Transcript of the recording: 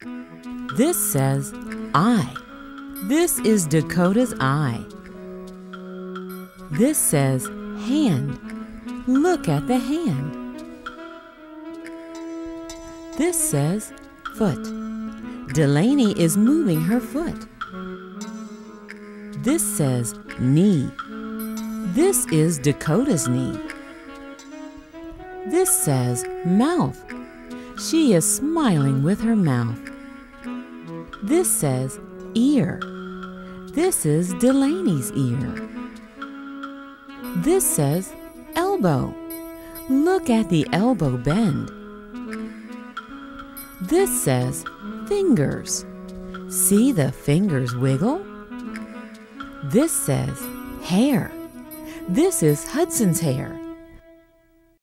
This says eye. This is Dakota's eye. This says hand. Look at the hand. This says foot. Delaney is moving her foot. This says knee. This is Dakota's knee. This says mouth. She is smiling with her mouth. This says ear. This is Delaney's ear. This says elbow. Look at the elbow bend. This says fingers. See the fingers wiggle? This says hair. This is Hudson's hair.